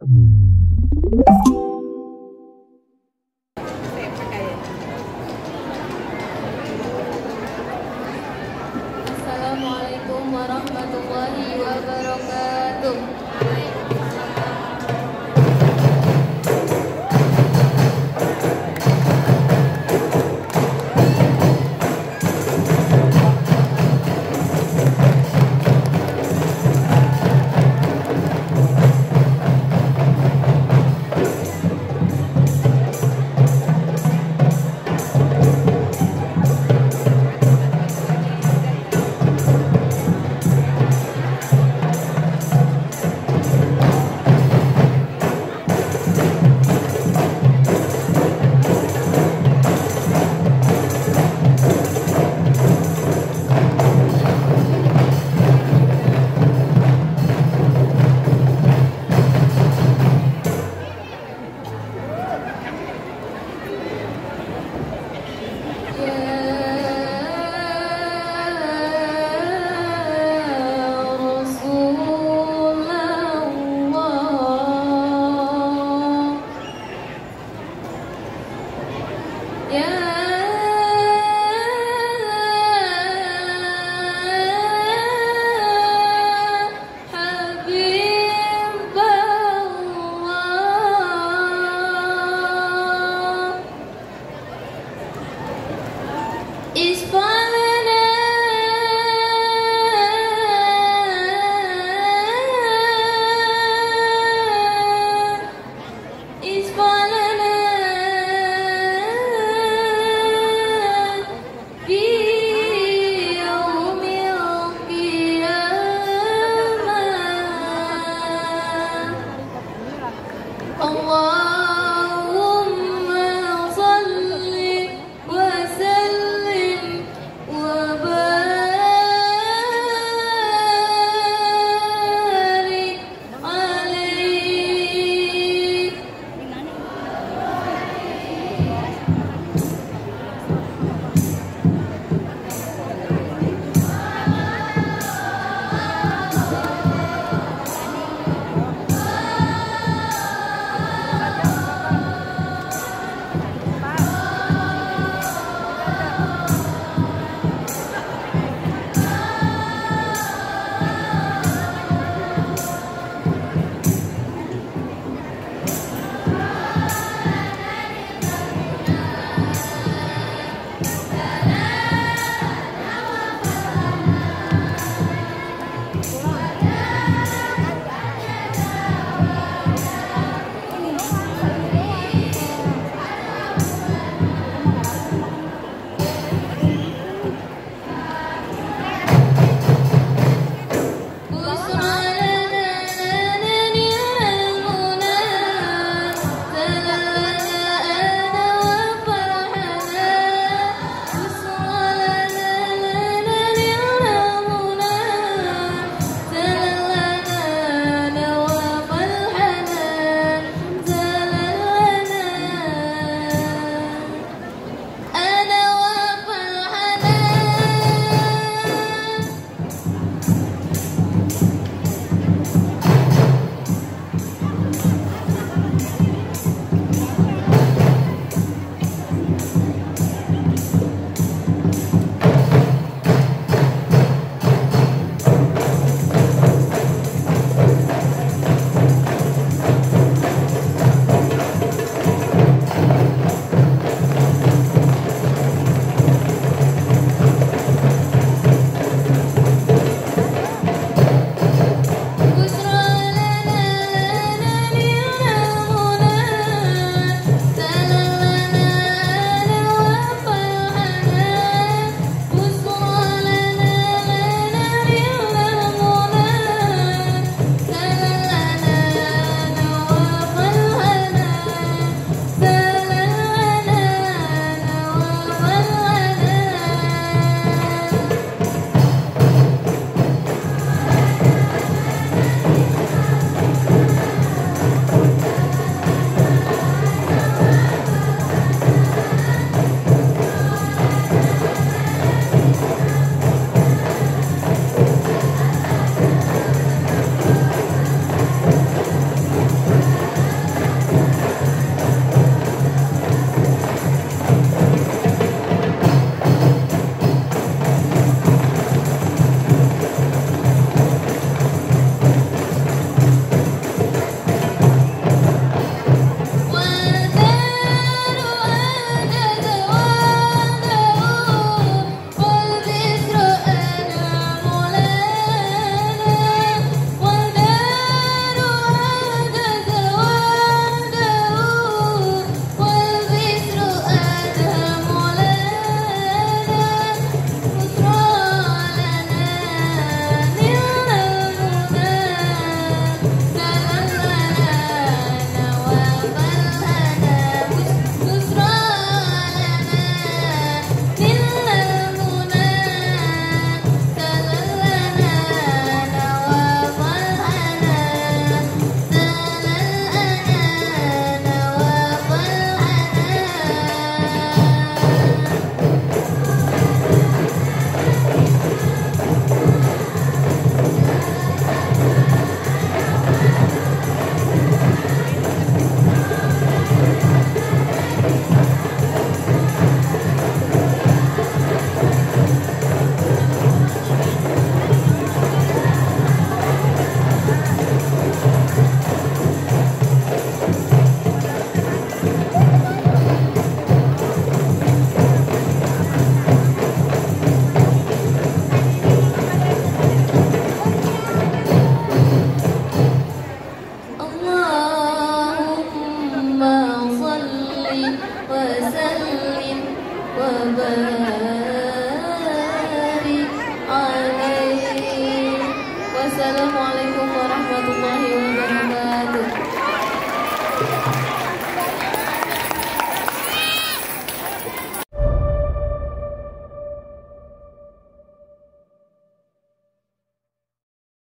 Mm.